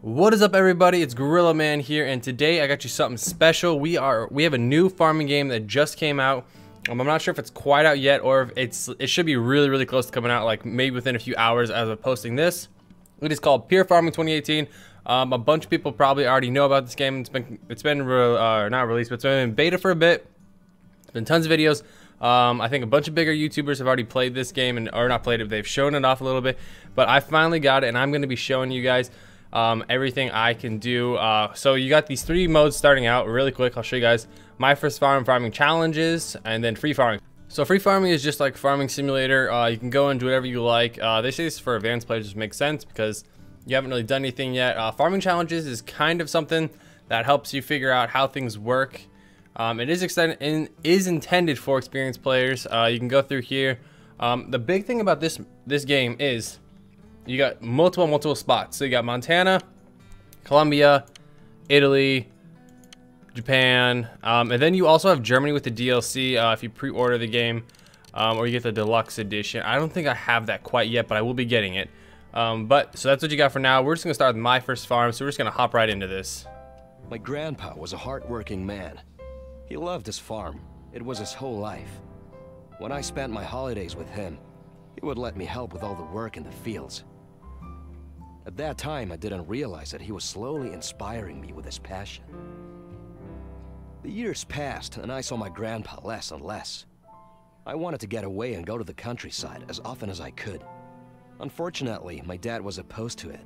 What is up everybody? It's Gorilla Man here and today I got you something special. We are we have a new farming game that just came out. Um, I'm not sure if it's quite out yet or if it's it should be really really close to coming out like maybe within a few hours as of posting this. It is called Pure Farming 2018. Um, a bunch of people probably already know about this game. It's been it's been uh, not released but it's been in beta for a bit. It's been tons of videos. Um, I think a bunch of bigger YouTubers have already played this game and or not played it. They've shown it off a little bit, but I finally got it and I'm going to be showing you guys um, everything I can do. Uh, so you got these three modes starting out really quick. I'll show you guys my first farm farming challenges and then free farming. So free farming is just like farming simulator. Uh, you can go and do whatever you like. Uh, they say this for advanced players, which makes sense because you haven't really done anything yet. Uh, farming challenges is kind of something that helps you figure out how things work. Um, it is extended is intended for experienced players. Uh, you can go through here. Um, the big thing about this this game is you got multiple, multiple spots. So you got Montana, Colombia, Italy, Japan, um, and then you also have Germany with the DLC uh, if you pre-order the game, um, or you get the deluxe edition. I don't think I have that quite yet, but I will be getting it. Um, but so that's what you got for now. We're just gonna start with my first farm, so we're just gonna hop right into this. My grandpa was a hardworking man. He loved his farm. It was his whole life. When I spent my holidays with him, he would let me help with all the work in the fields. At that time, I didn't realize that he was slowly inspiring me with his passion. The years passed, and I saw my grandpa less and less. I wanted to get away and go to the countryside as often as I could. Unfortunately, my dad was opposed to it.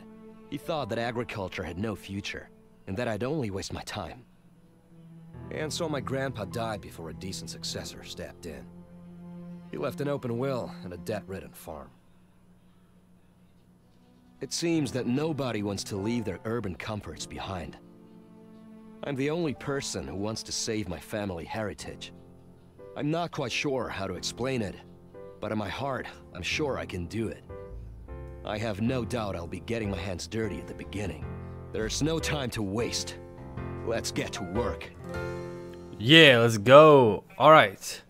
He thought that agriculture had no future, and that I'd only waste my time. And so my grandpa died before a decent successor stepped in. He left an open will and a debt-ridden farm. It seems that nobody wants to leave their urban comforts behind. I'm the only person who wants to save my family heritage. I'm not quite sure how to explain it, but in my heart, I'm sure I can do it. I have no doubt I'll be getting my hands dirty at the beginning. There's no time to waste. Let's get to work. Yeah, let's go. All right.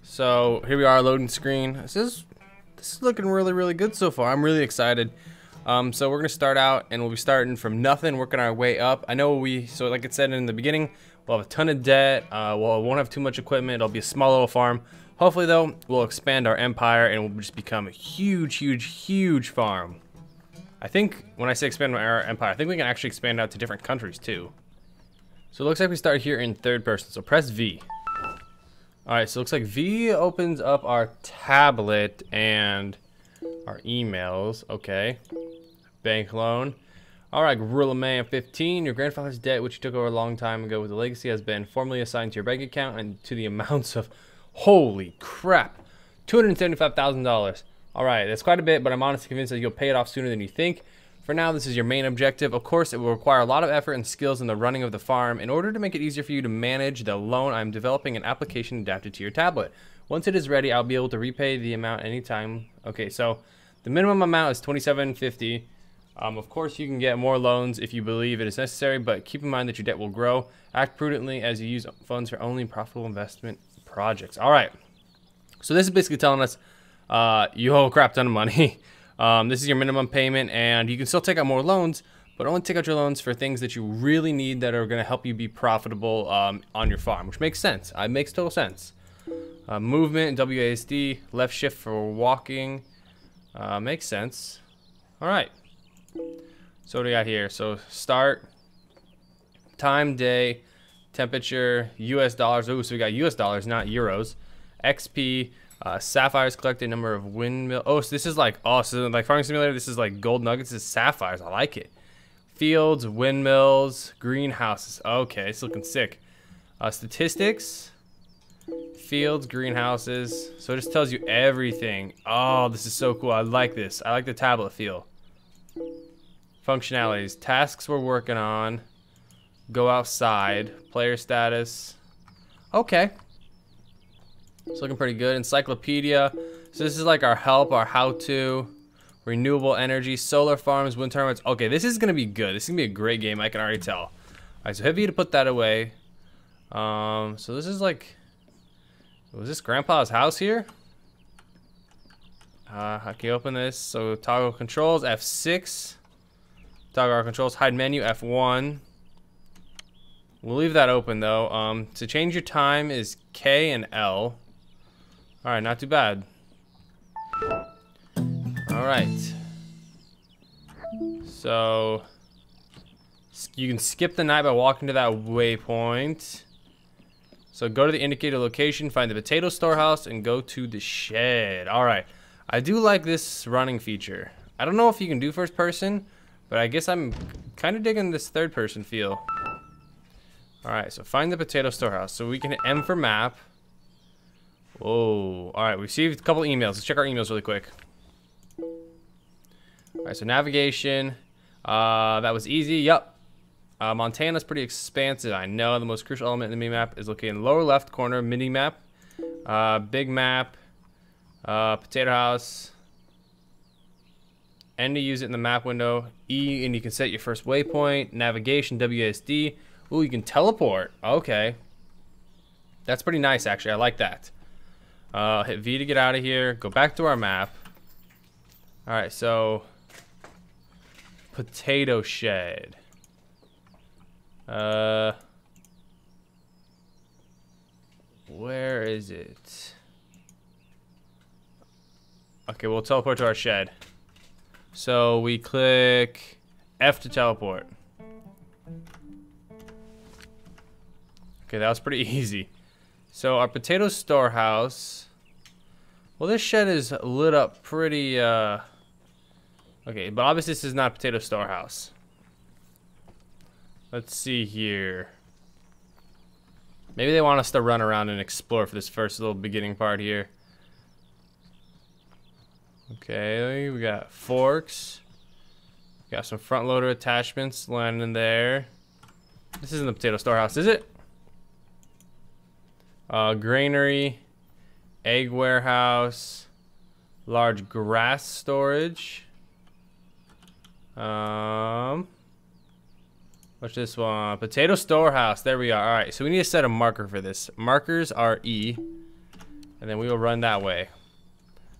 So here we are, loading screen. This is this is looking really, really good so far. I'm really excited. Um, so we're gonna start out and we'll be starting from nothing, working our way up. I know we, so like I said in the beginning, we'll have a ton of debt. Uh, we'll, won't have too much equipment. It'll be a small little farm. Hopefully though, we'll expand our empire and we'll just become a huge, huge, huge farm. I think when I say expand our empire, I think we can actually expand out to different countries too. So it looks like we start here in third person. So press V. All right, so it looks like V opens up our tablet and our emails. Okay. Bank loan. All right, Gorilla Man 15. Your grandfather's debt, which you took over a long time ago with the legacy, has been formally assigned to your bank account and to the amounts of, holy crap, $275,000. All right, that's quite a bit, but I'm honestly convinced that you'll pay it off sooner than you think. For now, this is your main objective. Of course, it will require a lot of effort and skills in the running of the farm. In order to make it easier for you to manage the loan, I'm developing an application adapted to your tablet. Once it is ready, I'll be able to repay the amount anytime. Okay, so the minimum amount is 2750. Um, of course, you can get more loans if you believe it is necessary, but keep in mind that your debt will grow. Act prudently as you use funds for only profitable investment projects. All right. So this is basically telling us uh, you owe a crap ton of money. Um, this is your minimum payment, and you can still take out more loans, but only take out your loans for things that you really need that are going to help you be profitable um, on your farm, which makes sense. It makes total sense. Uh, movement, WASD, left shift for walking, uh, makes sense. All right. So what do we got here? So start, time, day, temperature, US dollars. Ooh, so we got US dollars, not euros. XP, uh, sapphires collected, number of windmill. Oh, so this is like, oh, so like Farming Simulator, this is like gold nuggets. This is sapphires. I like it. Fields, windmills, greenhouses. Okay, it's looking sick. Uh, statistics, fields, greenhouses. So it just tells you everything. Oh, this is so cool. I like this. I like the tablet feel. Functionalities. Tasks we're working on. Go outside. Player status. Okay. It's looking pretty good. Encyclopedia. So this is like our help, our how-to. Renewable energy, solar farms, wind turbines. Okay, this is going to be good. This is to be a great game. I can already tell. All right, so heavy to put that away. Um, so this is like... Was this Grandpa's house here? Uh, I can open this. So toggle controls, F6. Toggle our controls. Hide menu F1. We'll leave that open though. Um, to change your time is K and L. All right, not too bad. All right. So you can skip the night by walking to that waypoint. So go to the indicated location, find the potato storehouse, and go to the shed. All right. I do like this running feature. I don't know if you can do first person, but I guess I'm kind of digging this third person feel. All right, so find the potato storehouse. So we can M for map. Whoa. All right, we received a couple emails. Let's check our emails really quick. All right, so navigation. Uh, that was easy. Yep. Uh, Montana's pretty expansive. I know the most crucial element in the mini-map is located in the lower left corner mini-map. Uh, big map. Uh, potato house. N to use it in the map window. E, and you can set your first waypoint. Navigation, WSD. Ooh, you can teleport. Okay. That's pretty nice, actually. I like that. Uh, hit V to get out of here. Go back to our map. All right, so potato shed. Uh, where is it? Okay, we'll teleport to our shed. So we click F to teleport. Okay, that was pretty easy. So our potato storehouse. Well, this shed is lit up pretty, uh... Okay, but obviously this is not potato storehouse. Let's see here. Maybe they want us to run around and explore for this first little beginning part here. Okay, we got forks. Got some front loader attachments landing there. This isn't the potato storehouse, is it? Uh, granary, egg warehouse, large grass storage. Um, What's this one? Potato storehouse. There we are. All right, so we need to set a marker for this. Markers are E, and then we will run that way.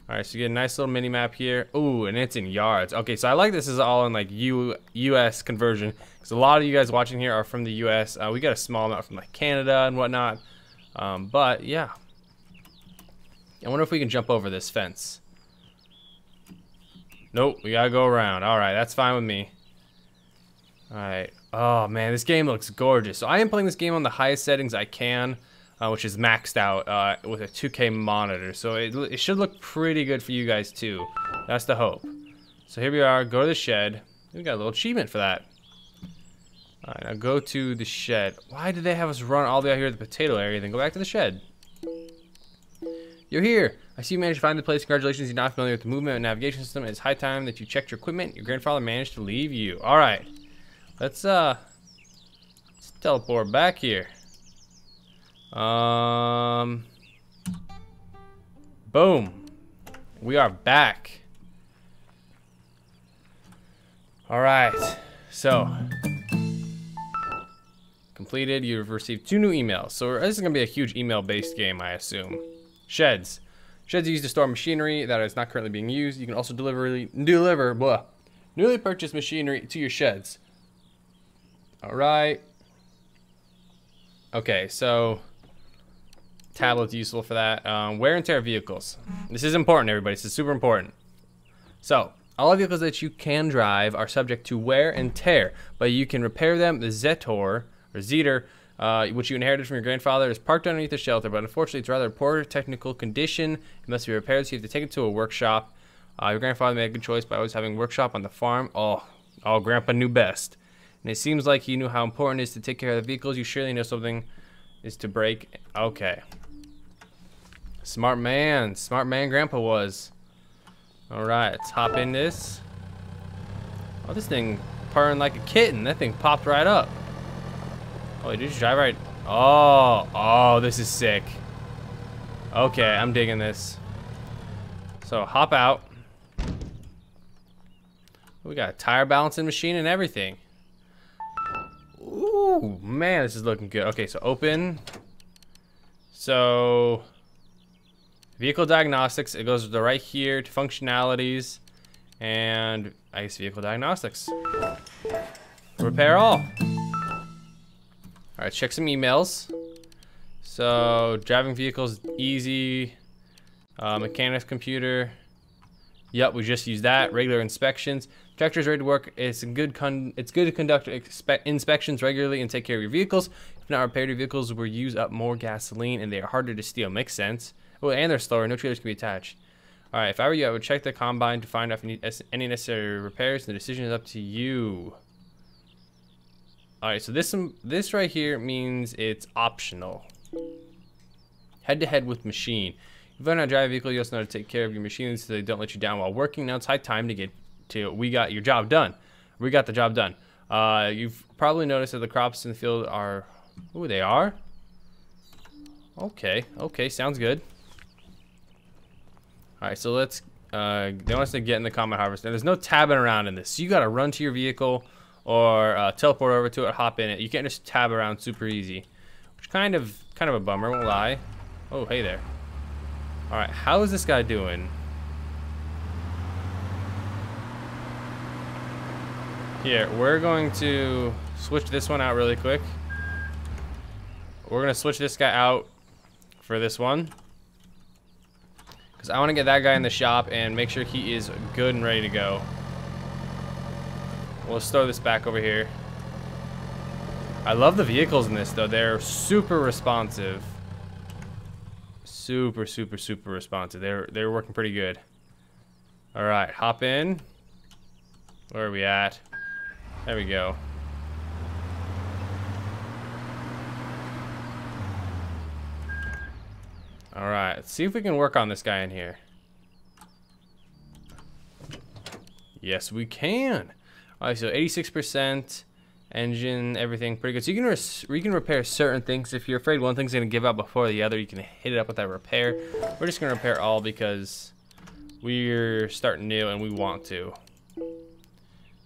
All right, so you get a nice little mini map here. Ooh, and it's in yards. Okay, so I like this is all in like U U.S. conversion because a lot of you guys watching here are from the U.S. Uh, we got a small amount from like Canada and whatnot, um, but yeah. I wonder if we can jump over this fence. Nope, we gotta go around. All right, that's fine with me. All right. Oh man, this game looks gorgeous. So I am playing this game on the highest settings I can, uh, which is maxed out uh, with a 2K monitor. So it, it should look pretty good for you guys too. That's the hope. So here we are. Go to the shed. We got a little achievement for that. All right, now go to the shed. Why did they have us run all the way out here to the potato area? Then go back to the shed. You're here. I see you managed to find the place. Congratulations. You're not familiar with the movement and navigation system. It's high time that you checked your equipment. Your grandfather managed to leave you. All right. Let's uh let's teleport back here. Um Boom. We are back. Alright. So completed. You've received two new emails. So this is gonna be a huge email based game, I assume. Sheds. Sheds are used to store machinery that is not currently being used. You can also deliver deliver blah, newly purchased machinery to your sheds. All right. Okay, so tablet's useful for that. Um, wear and tear vehicles. This is important, everybody. This is super important. So, all vehicles that you can drive are subject to wear and tear, but you can repair them. The Zetor, or Zetor, uh, which you inherited from your grandfather, is parked underneath the shelter, but unfortunately it's rather poor technical condition. It must be repaired, so you have to take it to a workshop. Uh, your grandfather made a good choice by always having workshop on the farm. Oh, oh, Grandpa knew best. And it seems like you knew how important it is to take care of the vehicles. You surely know something is to break. Okay. Smart man. Smart man Grandpa was. Alright, let's hop in this. Oh, this thing purring like a kitten. That thing popped right up. Oh, you just drive right? Oh, oh, this is sick. Okay, I'm digging this. So, hop out. We got a tire balancing machine and everything. Ooh, man, this is looking good. Okay, so open. So, vehicle diagnostics. It goes to right here to functionalities. And I guess vehicle diagnostics. Repair all. All right, check some emails. So, driving vehicles, easy. Uh, mechanics computer. Yep, we just used that. Regular inspections. Tractor's ready to work. It's good it's good to conduct inspections regularly and take care of your vehicles. If not repaired, your vehicles will use up more gasoline and they are harder to steal. Makes sense. Oh, and they're slower. No trailers can be attached. All right, if I were you, I would check the combine to find out if you need any necessary repairs. The decision is up to you. All right, so this this right here means it's optional. Head to head with machine. If you learn how to drive a vehicle, you also know how to take care of your machines so they don't let you down while working. Now it's high time to get to we got your job done. We got the job done. Uh, you've probably noticed that the crops in the field are, oh, they are. Okay, okay, sounds good. All right, so let's, uh, they want us to get in the combine harvester. There's no tabbing around in this. So you got to run to your vehicle or uh, teleport over to it, hop in it. You can't just tab around super easy, which kind of, kind of a bummer, won't lie. Oh, hey there. All right, how is this guy doing? Here, we're going to switch this one out really quick. We're going to switch this guy out for this one. Because I want to get that guy in the shop and make sure he is good and ready to go. We'll throw this back over here. I love the vehicles in this, though. They're super responsive. Super, super, super responsive. They're, they're working pretty good. All right, hop in. Where are we at? There we go. Alright, let's see if we can work on this guy in here. Yes, we can. Alright, so 86% engine, everything pretty good. So you can you can repair certain things. If you're afraid one thing's gonna give out before the other, you can hit it up with that repair. We're just gonna repair all because we're starting new and we want to.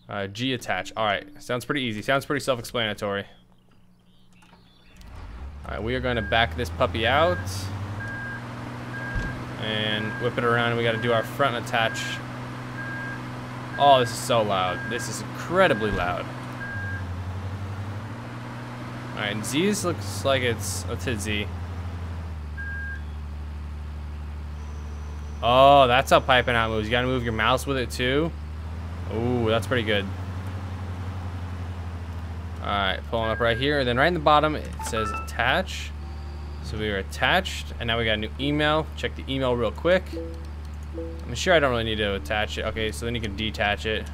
Uh, G attach. All right, sounds pretty easy. Sounds pretty self-explanatory. All right, we are going to back this puppy out and whip it around. We got to do our front attach. Oh, this is so loud. This is incredibly loud. All right, Z's looks like it's a tizzy. Oh, that's how piping out moves. You gotta move your mouse with it too. Ooh, that's pretty good. Alright, pulling up right here. And then right in the bottom, it says attach. So we are attached. And now we got a new email. Check the email real quick. I'm sure I don't really need to attach it. Okay, so then you can detach it.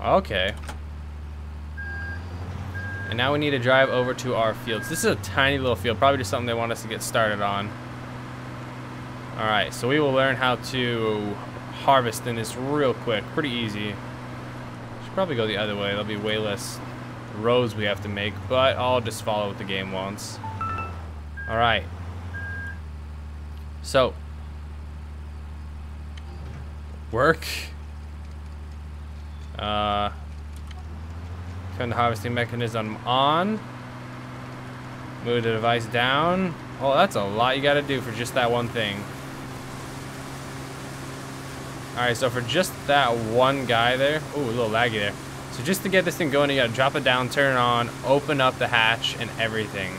Okay. And now we need to drive over to our fields. This is a tiny little field. Probably just something they want us to get started on. Alright, so we will learn how to harvest in this real quick. Pretty easy. Should probably go the other way. There'll be way less roads we have to make, but I'll just follow what the game wants. Alright. So. Work. Uh, turn the harvesting mechanism on. Move the device down. Oh, that's a lot you gotta do for just that one thing. Alright, so for just that one guy there, ooh, a little laggy there. So just to get this thing going, you gotta drop it down, turn it on, open up the hatch, and everything.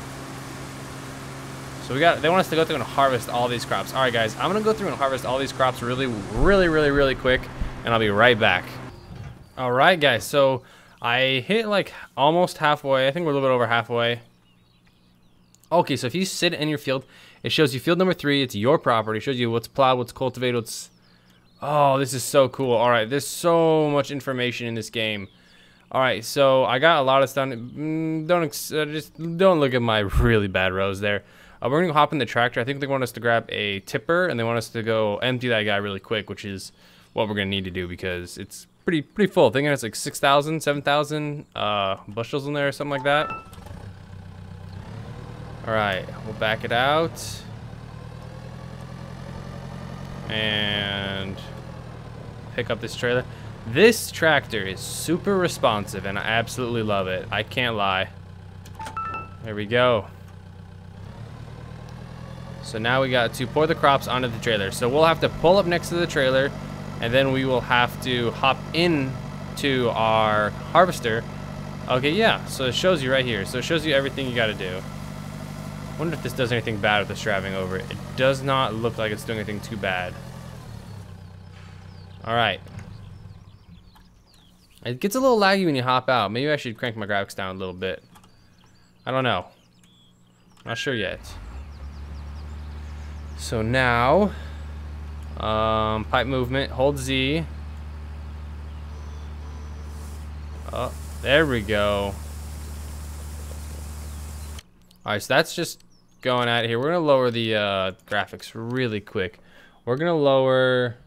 So we got, they want us to go through and harvest all these crops. All right, guys, I'm gonna go through and harvest all these crops really, really, really, really quick, and I'll be right back. All right, guys, so I hit like almost halfway. I think we're a little bit over halfway. Okay, so if you sit in your field, it shows you field number three. It's your property. It shows you what's plowed, what's cultivated, what's Oh, this is so cool. All right, there's so much information in this game. All right, so I got a lot of stuff. Mm, don't uh, just don't look at my really bad rows there. Uh, we're gonna hop in the tractor. I think they want us to grab a tipper and they want us to go empty that guy really quick, which is what we're gonna need to do because it's pretty pretty full. I think it's like 6,000, 7,000 uh, bushels in there or something like that. All right, we'll back it out and pick up this trailer. This tractor is super responsive and I absolutely love it. I can't lie. There we go. So now we got to pour the crops onto the trailer. So we'll have to pull up next to the trailer, And then we will have to hop in to our harvester. Okay, yeah, so it shows you right here. So it shows you everything you gotta do. wonder if this does anything bad with the straving over it. It does not look like it's doing anything too bad. Alright. It gets a little laggy when you hop out. Maybe I should crank my graphics down a little bit. I don't know. Not sure yet. So now, um, pipe movement, hold Z. Oh, there we go. Alright, so that's just going at here. We're to lower the uh, graphics really quick. We're going to lower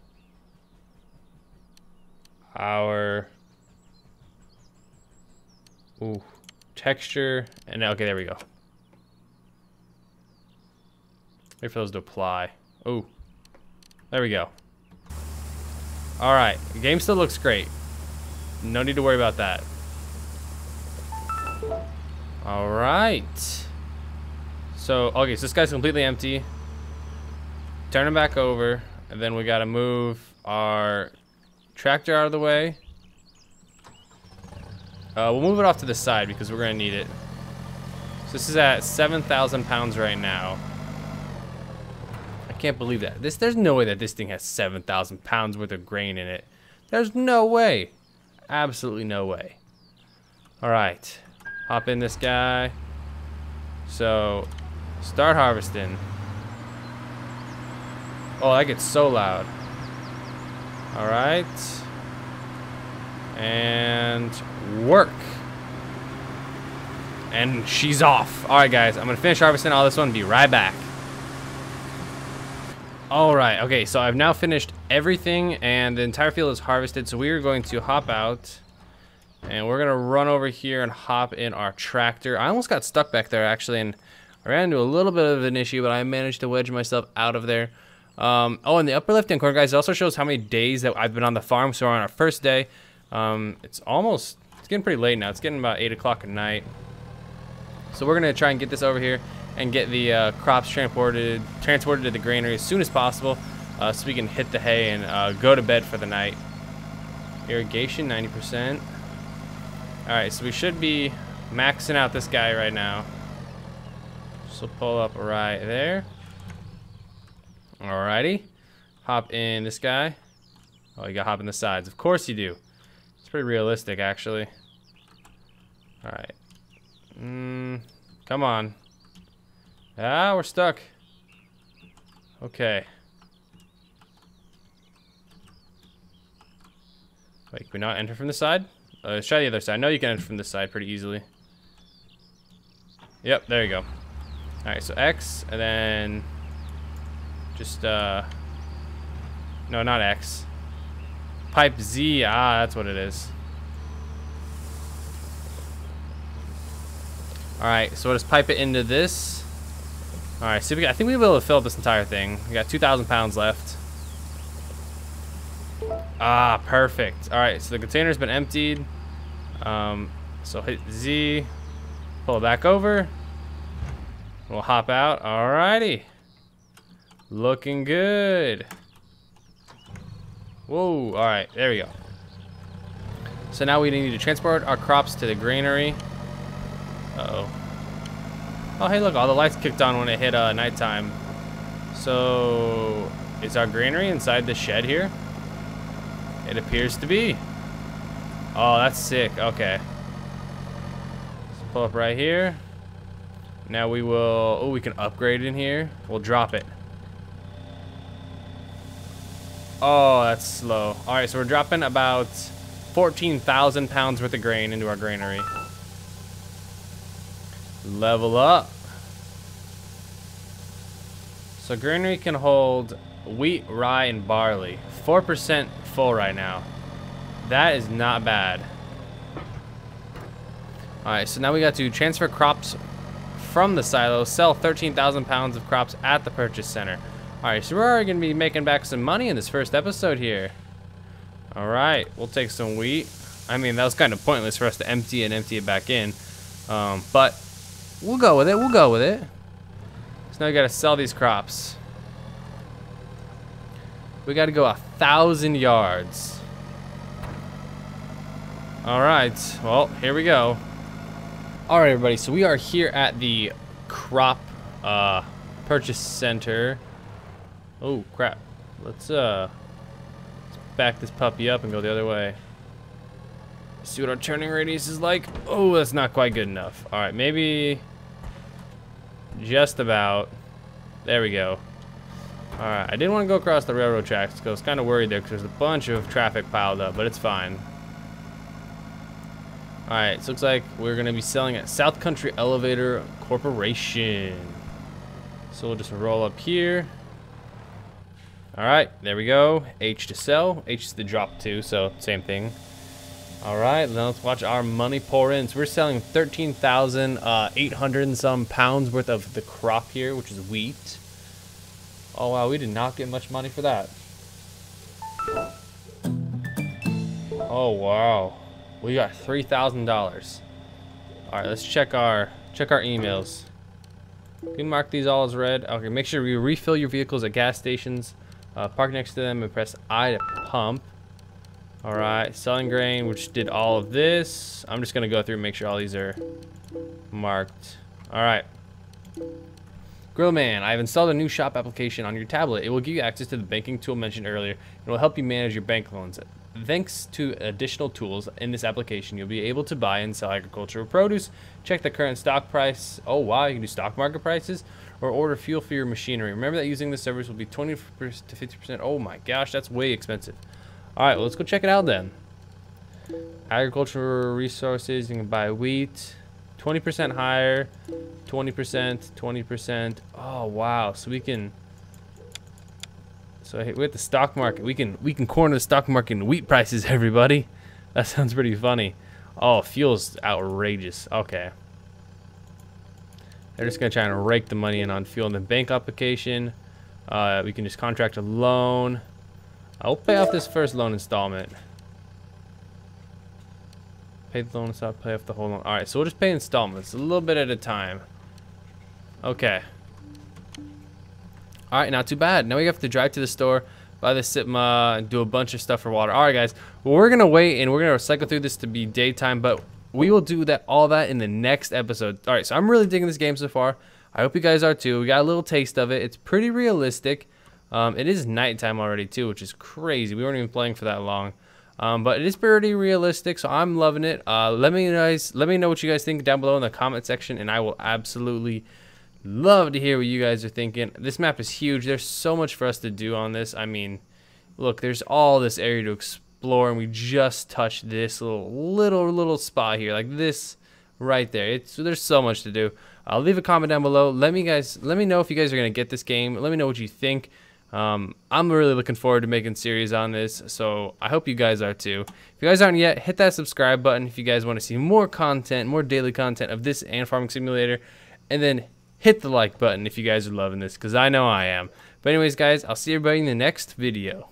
our ooh, texture. And okay, there we go. Wait for those to apply. Oh, there we go. All right, game still looks great. No need to worry about that. All right. So, okay, so this guy's completely empty. Turn him back over, and then we gotta move our tractor out of the way. Uh, we'll move it off to the side because we're gonna need it. So this is at 7,000 pounds right now can't believe that. This There's no way that this thing has 7,000 pounds worth of grain in it. There's no way. Absolutely no way. All right. Hop in this guy. So, start harvesting. Oh, that gets so loud. All right. And work. And she's off. All right, guys. I'm to finish harvesting all this one. Be right back. All right, okay, so I've now finished everything and the entire field is harvested. So we are going to hop out and we're gonna run over here and hop in our tractor. I almost got stuck back there actually and I ran into a little bit of an issue, but I managed to wedge myself out of there. Um, oh, in the upper left-hand corner, guys, it also shows how many days that I've been on the farm. So we're on our first day. Um, it's almost, it's getting pretty late now. It's getting about 8 o'clock at night. So we're going to try and get this over here and get the uh, crops transported transported to the granary as soon as possible uh, so we can hit the hay and uh, go to bed for the night. Irrigation, 90%. Alright, so we should be maxing out this guy right now. So pull up right there. Alrighty. Hop in this guy. Oh, you gotta hop in the sides. Of course you do. It's pretty realistic, actually. Alright. Mm, come on. Ah, we're stuck. Okay. Wait, can we not enter from the side? Uh, let's try the other side. Know you can enter from this side pretty easily. Yep, there you go. Alright, so X, and then just, uh, no, not X. Pipe Z, ah, that's what it is. Alright, so we'll just pipe it into this. All right, so we got, I think we'll be able to fill up this entire thing. We got 2,000 pounds left. Ah, perfect. All right, so the container's been emptied. Um, so hit Z, pull it back over. We'll hop out. All righty. Looking good. Whoa, all right, there we go. So now we need to transport our crops to the granary. Uh oh Oh, hey, look, all the lights kicked on when it hit uh, nighttime. So, is our granary inside the shed here? It appears to be. Oh, that's sick. Okay. Let's pull up right here. Now we will... Oh, we can upgrade in here. We'll drop it. Oh, that's slow. All right, so we're dropping about 14,000 pounds worth of grain into our granary. Level up. So granary can hold wheat, rye, and barley. 4% full right now. That is not bad. Alright, so now we got to transfer crops from the silo, sell 13,000 pounds of crops at the purchase center. Alright, so we're already going to be making back some money in this first episode here. Alright, we'll take some wheat. I mean, that was kind of pointless for us to empty and empty it back in. Um, but We'll go with it. We'll go with it. So now we got to sell these crops. we got to go a thousand yards. All right, well, here we go. All right, everybody, so we are here at the crop uh, purchase center. Oh, crap. Let's, uh, let's back this puppy up and go the other way. See what our turning radius is like. Oh, that's not quite good enough. All right, maybe just about. There we go. All right, I didn't want to go across the railroad tracks because I was kind of worried there because there's a bunch of traffic piled up, but it's fine. All right, so looks like we're to be selling at South Country Elevator Corporation. So we'll just roll up here. All right, there we go. H to sell. H is the drop to, so same thing. All right, now let's watch our money pour in. So we're selling 13,800 uh, and some pounds worth of the crop here, which is wheat. Oh wow, we did not get much money for that. Oh wow, we got three thousand dollars. All right, let's check our check our emails. Can you mark these all as red? Okay, make sure you refill your vehicles at gas stations. Uh, park next to them and press I to pump. All right, selling grain, which did all of this. I'm just gonna go through and make sure all these are marked. All right. Grillman, I have installed a new shop application on your tablet. It will give you access to the banking tool mentioned earlier. It will help you manage your bank loans. Thanks to additional tools in this application, you'll be able to buy and sell agricultural produce, check the current stock price. Oh wow, you can do stock market prices or order fuel for your machinery. Remember that using this service will be 20 to 50%. Oh my gosh, that's way expensive. All right, well, let's go check it out then. Agricultural resources, you can buy wheat, 20% higher, 20%, 20%. Oh, wow. So we can, so we at the stock market. We can, we can corner the stock market in wheat prices, everybody. That sounds pretty funny. Oh, fuel's outrageous. Okay. They're just going to try and rake the money in on fuel in the bank application. Uh, we can just contract a loan. I'll pay off this first loan installment. Pay the loan installment, pay off the whole loan. Alright, so we'll just pay installments, a little bit at a time. Okay. Alright, not too bad. Now we have to drive to the store, buy the Sitma, and do a bunch of stuff for water. Alright, guys. Well, we're going to wait, and we're going to cycle through this to be daytime, but we will do that all that in the next episode. Alright, so I'm really digging this game so far. I hope you guys are too. We got a little taste of it. It's pretty realistic. Um, it is nighttime already too, which is crazy. We weren't even playing for that long. Um, but it is pretty realistic, so I'm loving it. Uh, let me guys, let me know what you guys think down below in the comment section, and I will absolutely love to hear what you guys are thinking. This map is huge. There's so much for us to do on this. I mean, look, there's all this area to explore, and we just touched this little, little, little spot here, like this right there. It's there's so much to do. I'll leave a comment down below. Let me guys, let me know if you guys are gonna get this game. Let me know what you think. Um, I'm really looking forward to making series on this, so I hope you guys are too. If you guys aren't yet, hit that subscribe button if you guys want to see more content, more daily content of this and Farming Simulator, and then hit the like button if you guys are loving this, because I know I am. But anyways, guys, I'll see everybody in the next video.